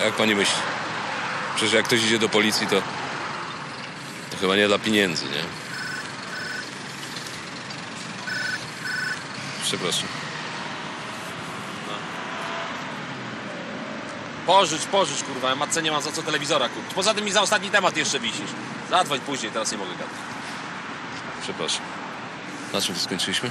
Jak pani myśli? Przecież jak ktoś idzie do policji, to... To chyba nie dla pieniędzy, nie? Przepraszam. No. Pożycz, pożycz, kurwa. Ja matce nie mam za co telewizora kupić. Poza tym mi za ostatni temat jeszcze wisisz. Zadzwoń później, teraz nie mogę gadać. Przepraszam. Na czym to skończyliśmy?